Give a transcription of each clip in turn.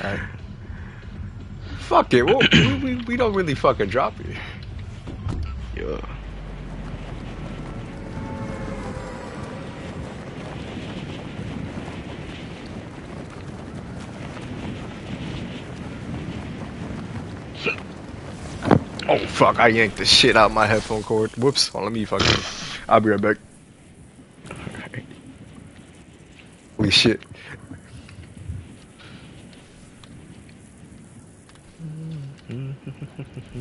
Alright. Fuck it. Well, we, we, we don't really fucking drop it. Yeah. Oh fuck! I yanked the shit out of my headphone cord. Whoops! Let me fucking. I'll be right back. Holy shit!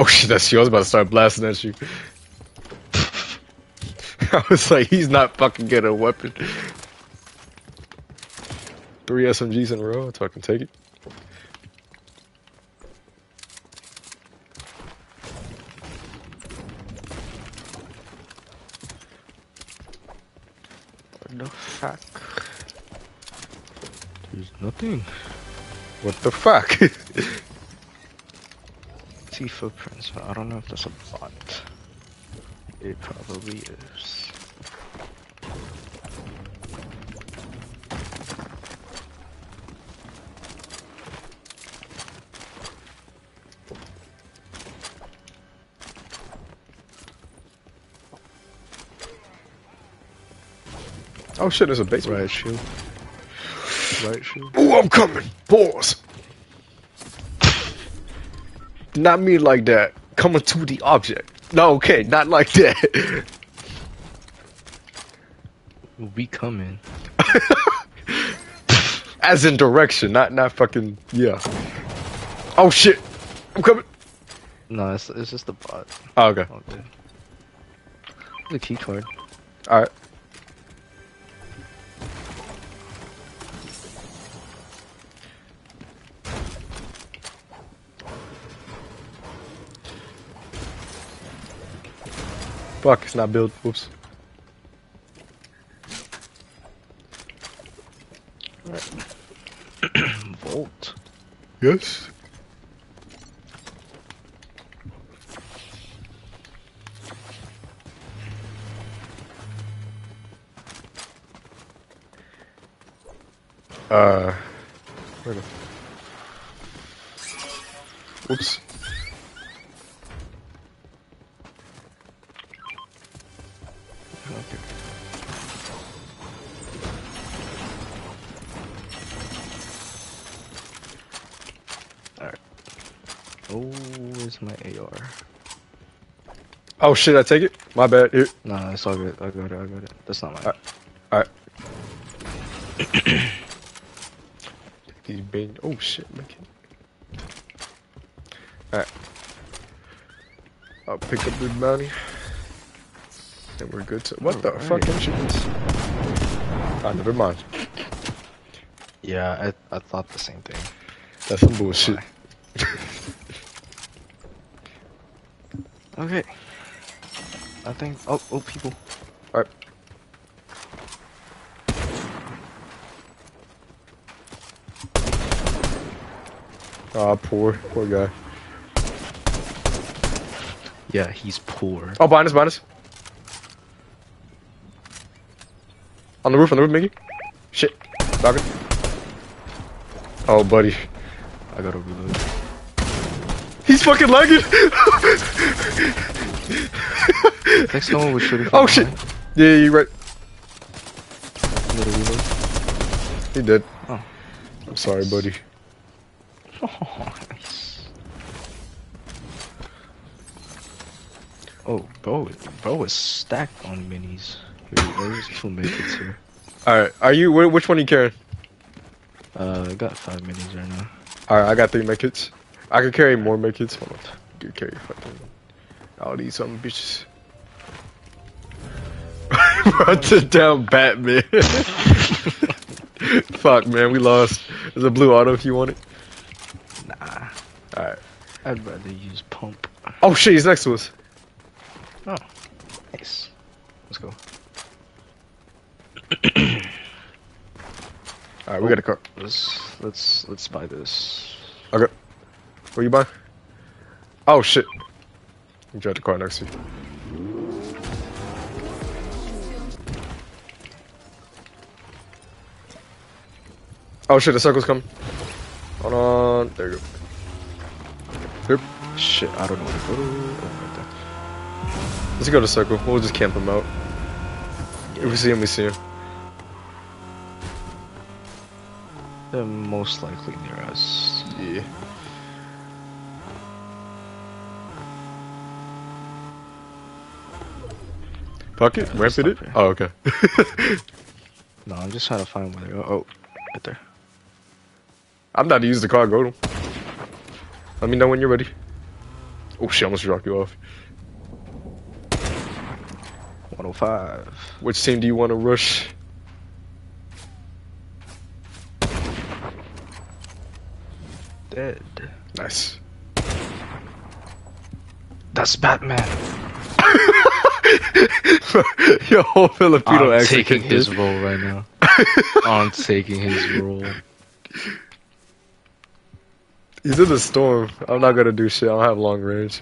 Oh shit! That's you. I was about to start blasting at you. I was like, he's not fucking getting a weapon. Three SMGs in a row. So I can take it. What the fuck? There's nothing. What the fuck? See footprints, but I don't know if that's a bot. It probably is. oh shit! There's a basement. Right shoe. Right shoe. Ooh, I'm coming. Pause. Not me like that. Coming to the object. No, okay, not like that. We coming. As in direction, not not fucking yeah. Oh shit! I'm coming. No, it's, it's just the bot. Oh, okay. Okay. The key card. All right. Fuck, it's not built. Whoops. Volt. Yes. Oh, where's my AR? Oh shit! I take it. My bad. Here. Nah, it's all good. I got it. I got it. That's not mine. Alright. All right. Take these bang. Oh shit, man. All right. I'll pick up the bounty. And we're good to. What the fuck? Alright. This? Ah, never mind. Yeah, I I thought the same thing. That's some bullshit. Why? Okay. I think. Oh, oh, people. All right. Ah, poor, poor guy. Yeah, he's poor. Oh, behind us, behind us. On the roof, on the roof, Mickey. Shit. Dogger. Oh, buddy. I gotta reload. He's fucking lagging. Think someone was shooting. oh shit. behind. Yeah, you're right. I gotta reload. He did. Oh. I'm sorry, buddy. Oh, nice. Oh, bro, bro is stacked on minis. There's two medkits here. All right. Are you? Which one are you carrying? Uh, I got five minis right now. All right. I got three medkits. I could carry more medkits. Hold on. You carry fucking all these some bitches. Brought it down, Batman. Fuck, man. We lost. There's a blue auto if you want it. Nah, All right. I'd rather use pump. Oh shit, he's next to us. Oh, nice. Let's go. All right, we got a car. Let's let's let's buy this. Okay. Where you buying? Oh shit. You got the car next to you. Oh shit, the circle's coming. Hold on. There you go. Yep. Shit, I don't know where to go. Oh, right. Let's go to circle. We'll just camp him out. If we see him, we see him. They're most likely near us. Yeah. Pocket? Yeah, Ramp stop it? here. Oh, okay. No, I'm just trying to find where they go. Oh, right there. I'm not to use the car, go to him. Let me know when you're ready. Oh shit, I almost dropped you off. 105. Which team do you want to rush? Dead. Nice. That's Batman. Your whole Filipino I'm accent. taking his role right now. I'm taking his role. He's in the storm. I'm not gonna do shit. I don't have long range.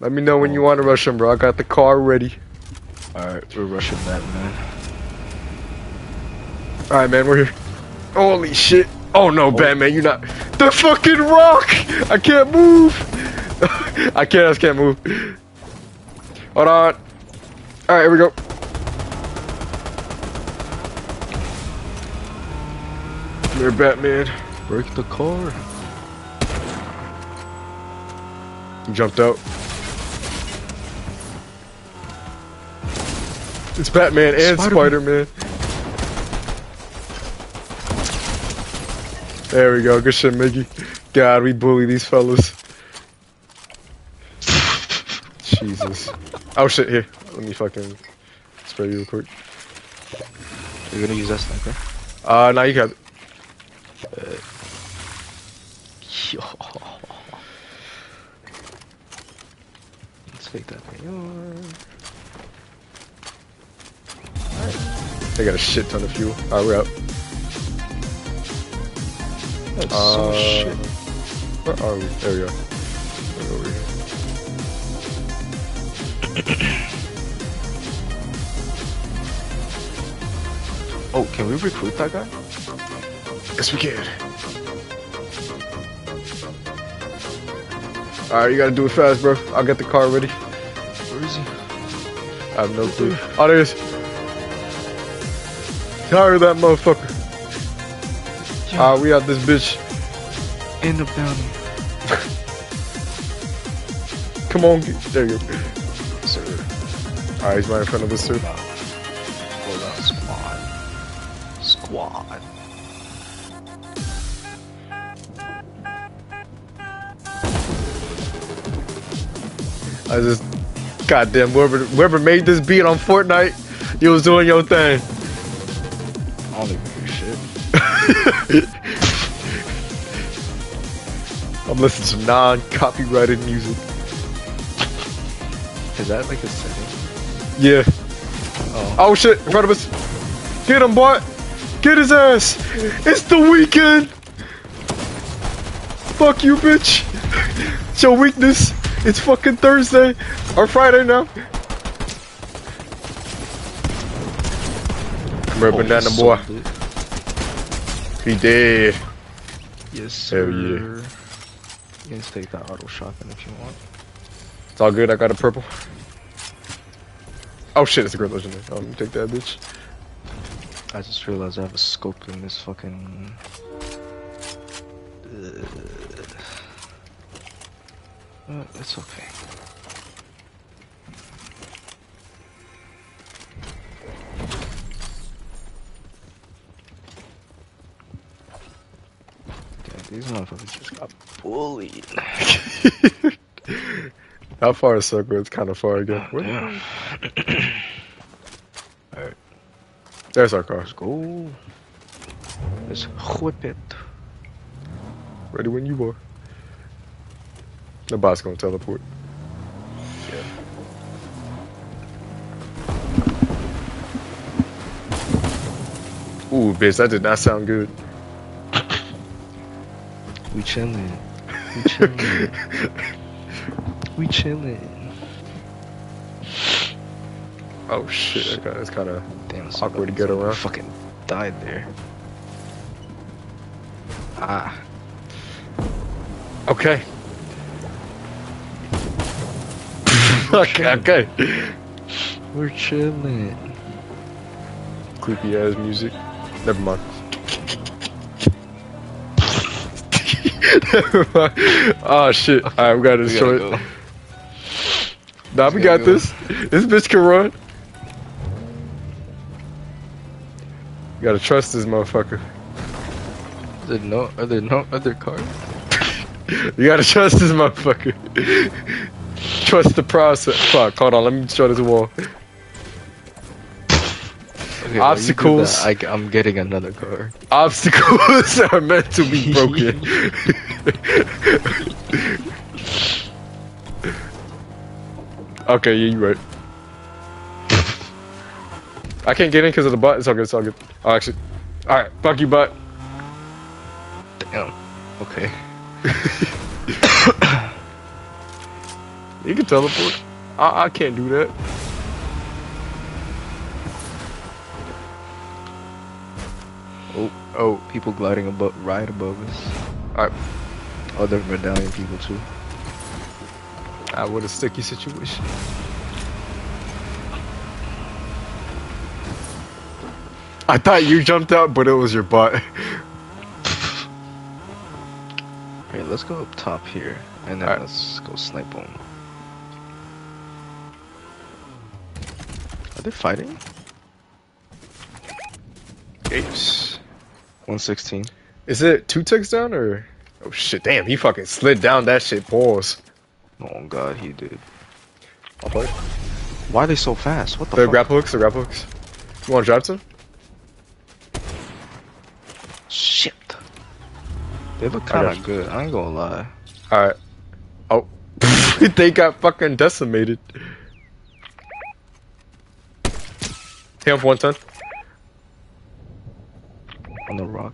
Let me know when you Oh. want to rush him, bro. I got the car ready. Alright, we're rushing Batman. Alright, man, we're here. Holy shit. Oh no, oh. Batman, you're not. The fucking rock! I can't move! I can't, I just can't move. Hold on. Alright, here we go. Come here, Batman. Break the car. Jumped out. It's Batman and Spider-Man. Spider-Man. There we go. Good shit, Mickey. God, we bully these fellas. Jesus. Oh shit, here. Let me fucking spray you real quick. You're gonna use that sniper? Uh, now you got it. Yo. Let's take that thing. They got a shit ton of fuel. Alright, we're out. That's Uh, so shit. Where are we? There we go. We're over here. Oh, can we recruit that guy? Yes, we can. Alright, you gotta do it fast, bro. I'll get the car ready. Where is he? I have no clue. Oh, there it is. Tired of that motherfucker. Ah, we out this bitch. End of bounty. Come on, get, there you go. Sir. Alright, he's right in front of us, too. Hold on, squad. Squad. I just, goddamn, whoever, whoever made this beat on Fortnite, you was doing your thing. I don't even hear shit. I'm listening to some non-copyrighted music. Is that like a setting? Yeah. Oh. Oh shit, in front of us. Get him, boy. Get his ass. It's the weekend. Fuck you, bitch. It's your weakness. It's fucking Thursday. Or Friday now. Here, Oh, banana he boy. He did. Yes, sir. Hell yeah. You can take that auto shotgun if you want. It's all good. I got a purple. Oh shit, it's a great legendary. Let me take that bitch. I just realized I have a scope in this fucking. Uh, it's okay. Damn, these motherfuckers just got bullied. How far is circle? It's kind of far again. Oh, where- Damn. There's our car. Let's go. Let's whip it. Ready when you are. The bot's gonna teleport. Yeah. Ooh, bitch, that did not sound good. We chillin'. We chillin'. We chilling. Oh shit, guy- that's kind of Damn, Awkward to get around. Fucking died there. Ah. Okay. okay, okay. We're chilling. Creepy ass music. Never mind. Never mind. Oh shit. Alright, we gotta destroy it. go. Nah, we got go. this. This bitch can run. You gotta trust this motherfucker. Are there no, are there no other cars? You gotta trust this motherfucker. trust the process. Fuck, hold on, let me destroy this wall. Okay, while you do Obstacles. that, I, am getting another car. Obstacles are meant to be broken. okay, yeah, you right. I can't get in because of the butt. It's all good. It's all good. Oh, actually, all right. Fuck you, butt. Damn. Okay. You can teleport. I, I can't do that. Oh, oh, people gliding above, right above us. Alright. Other medallion people too. Ah, what a sticky situation. I thought you jumped out, but it was your butt. Alright, let's go up top here, and then Alright. let's go snipe them. Are they fighting? Apes. 116. Is it two ticks down or? Oh shit! Damn, he fucking slid down that shit. Pause. Oh god, he did. I'll play. Why are they so fast? What the The fuck? grapple hooks. The grapple hooks. You want to drive some? Shit. They look kind of good. I ain't gonna lie. All right. Oh, they got fucking decimated. Hit him for one ton. On the rock.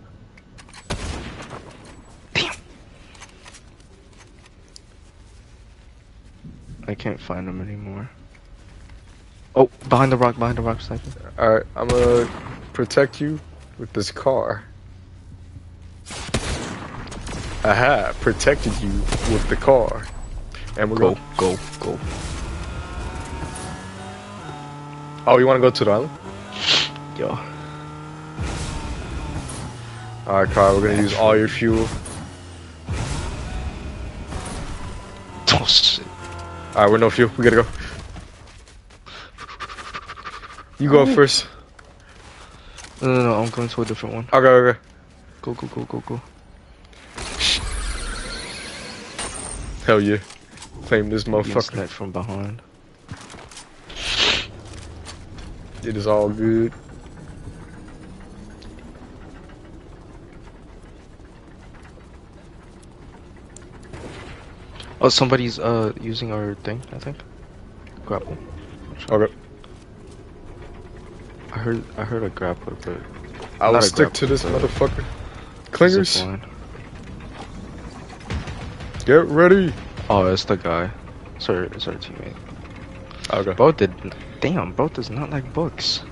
I can't find them anymore. Oh, behind the rock, behind the rock, sniper. All right, I'm gonna protect you with this car. Aha, protected you with the car. And we're Go, going. go, go. Oh, you want to go to the island? Yo. All right, car. We're gonna use all your fuel. All right, we're no fuel. We gotta go. You go Oh. first. No, no, no, I'm going to a different one. Okay, okay. Go, go, go, go, go. Hell yeah. Claim this motherfucker. from behind. It is all good. Oh, somebody's uh using our thing. I think. Grapple. Okay. I heard. I heard a grappler, but I will stick to this motherfucker. Clingers, get ready. Oh, it's the guy. Sorry, it's our teammate. Okay. Bro did. Damn, bro does not like books.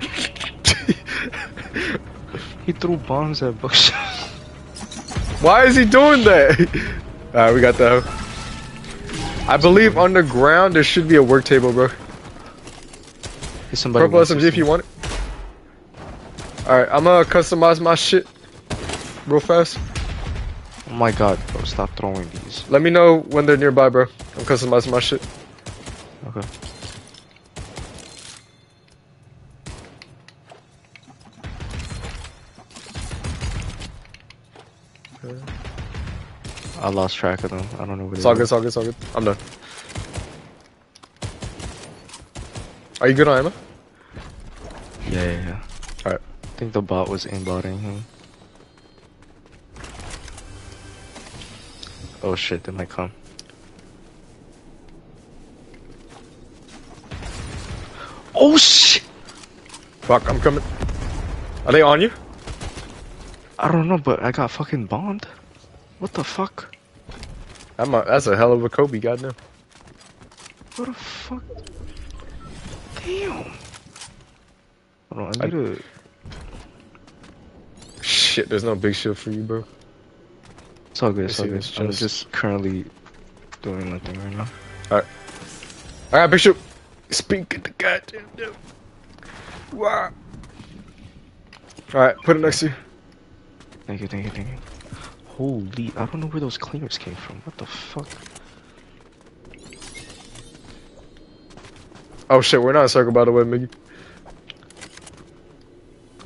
He threw bombs at books. Why is he doing that? Alright, we got that. I believe underground there should be a work table, bro. Hey, somebody. Purple SMG if you want it. Alright, I'm gonna customize my shit real fast. Oh my god, bro, stop throwing these. Let me know when they're nearby, bro. I'm customizing my shit. Okay. I lost track of them. I don't know what It's all good, it's all good, it's all good. I'm done. Are you good on ammo? Yeah, yeah, yeah. Alright. I think the bot was aimbotting him. Oh shit, they might come. Oh shit! Fuck, I'm coming. Are they on you? I don't know, but I got fucking bombed. What the fuck? I'm a, that's a hell of a Kobe, goddamn. What the fuck? Damn. Hold on, I I- need to. Shit, there's no big shield for you, bro. It's all good. It's all good. this I'm just currently doing nothing right now. Alright. Alright, picture. Speak at the goddamn devil. Wow. Alright, put it next to you. Thank you, thank you, thank you. Holy, I don't know where those cleaners came from. What the fuck? Oh shit, we're not in circle by the way, Miggy.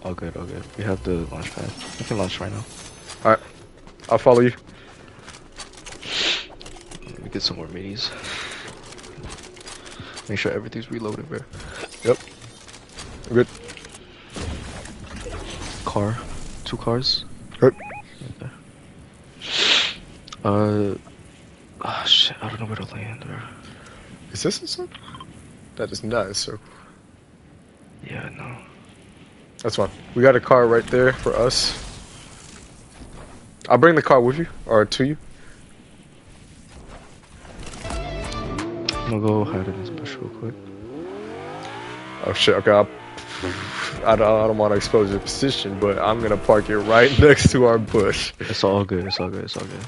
All good, all good. We have the launch pad. I can launch right now. Alright. I'll follow you. Let me get some more minis. Make sure everything's reloaded, bro. Yep. Good. Car. Two cars. Good. Uh. Ah, shit. I don't know where to land, bro. Is this a circle? That is not a circle. Yeah, no. That's fine. We got a car right there for us. I'll bring the car with you, or to you. I'm gonna go hide in this bush real quick. Oh shit, okay. I'll, I don't, I don't want to expose your position, but I'm gonna park it right next to our bush. It's all good. It's all good. It's all good.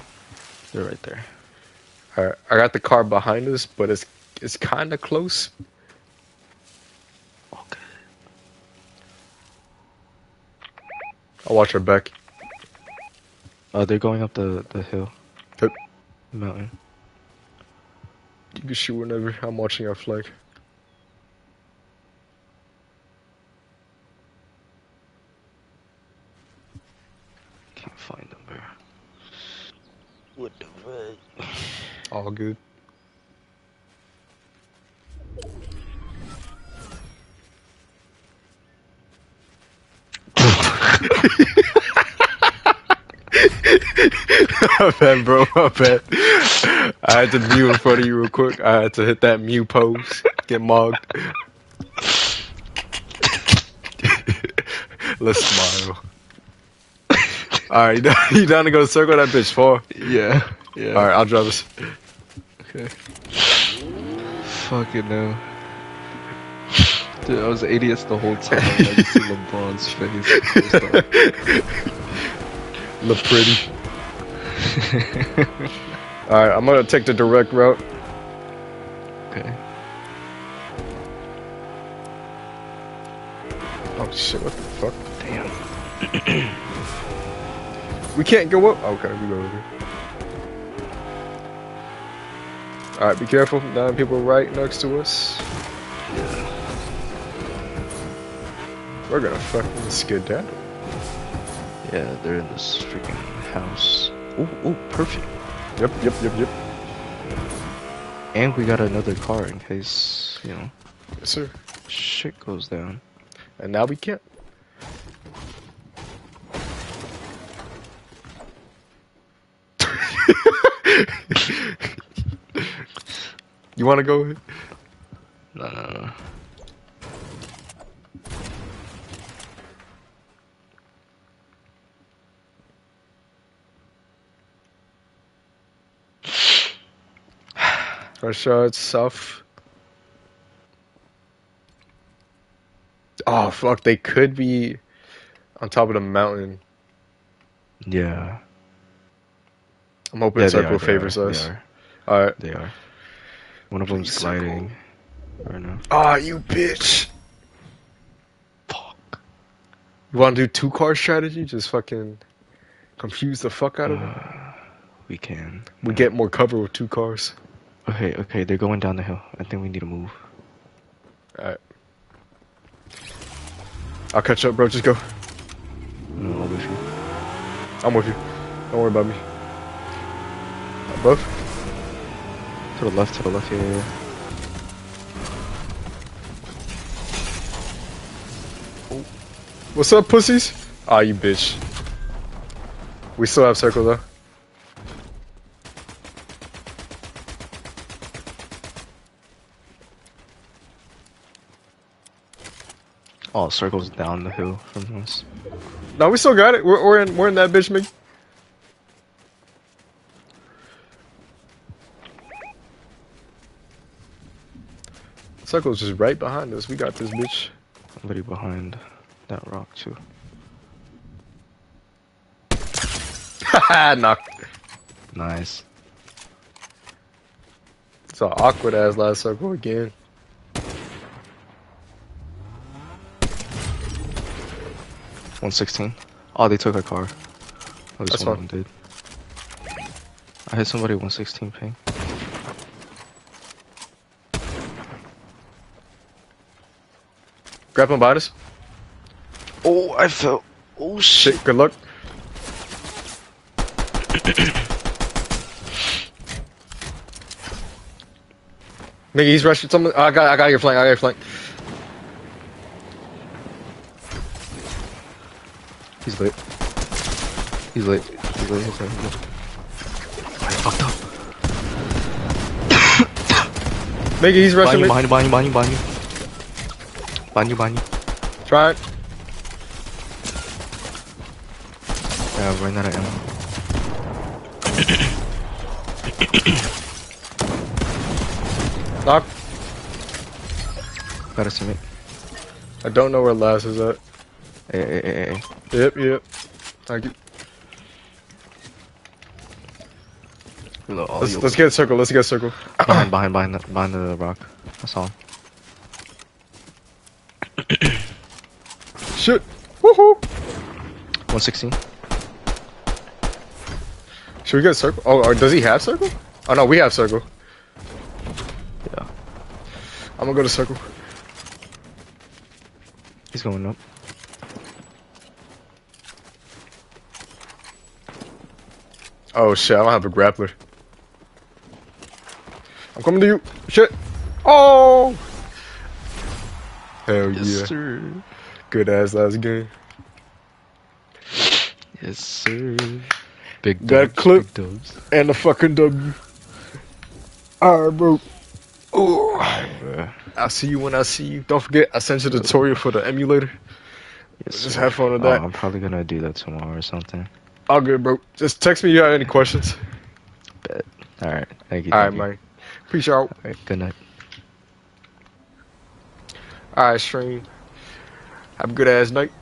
They're right there. Alright, I got the car behind us, but it's it's kind of close. All good. I'll watch our back. Uh, they're going up the the hill. Yep. Mountain. You can shoot whenever. I'm watching our flag. Can't find them. What the fuck? All good. my bad, bro. My bad. I had to mute in front of you real quick. I had to hit that Mew pose. Get mogged. Let's smile. Alright, you down, you down to go circle that bitch far? Yeah. Yeah. Alright, I'll drive us. Okay. Fucking no. Dude, I was idiots the whole time. I just see LeBron's face. Look pretty. Alright, I'm gonna take the direct route. okay. Oh shit, what the fuck? Damn. We can't go up. Okay, we go over. Alright, be careful. Nine people right next to us. Yeah. We're gonna fucking skedaddle. Yeah, they're in this freaking house. Oh, oh, perfect. Yep, yep, yep, yep. And we got another car in case, you know, Yes, sir. shit goes down. And now we can't. you wanna go ahead? No, no, no. Our shots south. Oh fuck! They could be on top of the mountain. Yeah. I'm hoping yeah, circle are, favors are, us. All right. They are. One of them's gliding right now. Ah, you bitch! Fuck. You want to do two car strategy? Just fucking confuse the fuck out of them. Uh, we can. We get more cover with two cars. Okay, okay, they're going down the hill. I think we need to move. Alright. I'll catch up, bro. Just go. No, I'll with you. I'm with you. Don't worry about me. Above? To the left, to the left, yeah, yeah, yeah. What's up, pussies? Ah, you bitch. We still have circle though. Oh, circles down the hill from us. No, we still got it. We're, we're in we're in that bitch, Mick. Circle's just right behind us. We got this bitch. Somebody behind that rock too. Haha, knock. Nice. It's an awkward ass last circle again. One sixteen. Oh, they took a car. Oh, At least That's one of them did. I hit somebody one sixteen ping. Grab him behind us. Oh, I fell. Oh shit. Shit, good luck. Nigga, he's rushing someone. I got, I got your flank. I got your flank. He's lit. He's lit. He's lit. He's lit. He's lit. I fucked up. Nigga, he's rushing Behind you, behind you, behind you, behind you, behind you. Behind you. Try it. Yeah, I'm running out of ammo. Knock. Got a teammate. I don't know where last is at. Hey, hey, hey, hey, hey. Yep, yep. Thank you. Let's, let's get a circle. Let's get a circle. behind, behind, behind, the, behind the rock. I saw him. Shit. Woohoo. 116. Should we get a circle? Oh, or does he have circle? Oh no, we have circle. Yeah. I'm gonna go to circle. He's going up. Oh shit, I don't have a grappler. I'm coming to you. Shit. Oh. Hell yeah. sir. Good ass last game. Yes, sir. Big That dubs, clip- Big dubs. And the fucking W. Alright, bro. Oh. Uh, I'll see you when I see you. Don't forget, I sent you the tutorial for the emulator. yes, Just sir. have fun with that. I'm probably gonna do that tomorrow or something. All good, bro. Just text me if you have any questions. Bet. All right. Thank you. Alright, thank you. man. Peace out. All right. Good night. Alright, stream. Have a good ass night.